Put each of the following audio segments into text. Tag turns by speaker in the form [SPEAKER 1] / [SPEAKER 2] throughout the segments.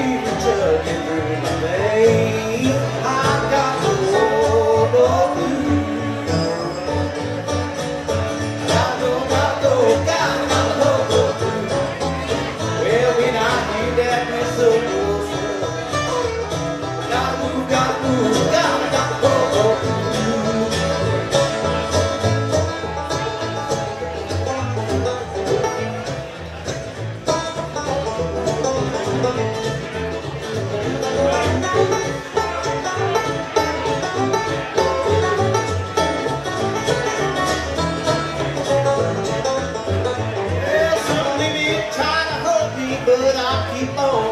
[SPEAKER 1] Happy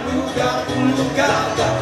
[SPEAKER 1] Muito lugar,